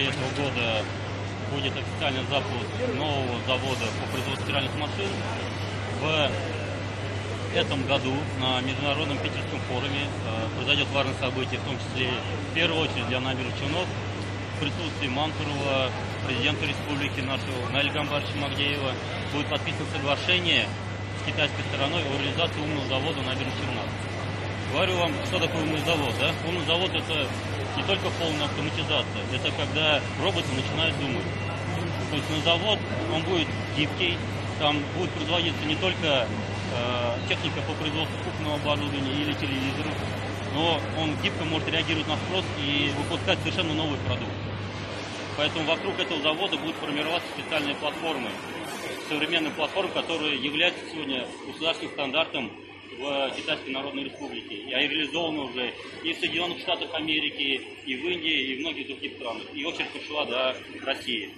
ноябре этого года будет официальный запуск нового завода по производству стиральных машин. В этом году на Международном Питерском форуме э, произойдет важное событие, в том числе в первую очередь для набережных Челнов, в присутствии Мантурова, президента республики нашего Наиля Гамбаровича Магдеева, будет подписано соглашение с китайской стороной о реализации умного завода на набережных Челнов. Говорю вам, что такое умный завод. Да? Умный завод это не только полная автоматизация, это когда роботы начинают думать. То есть на завод он будет гибкий, там будет производиться не только э, техника по производству кухонного оборудования или телевизоров, но он гибко может реагировать на спрос и выпускать совершенно новый продукт. Поэтому вокруг этого завода будут формироваться специальные платформы, современные платформы, которые являются сегодня государственным стандартом в Китайской Народной Республике. И реализованы уже и в Соединенных Штатах Америки, и в Индии, и в многих других странах. И очередь пришла до России.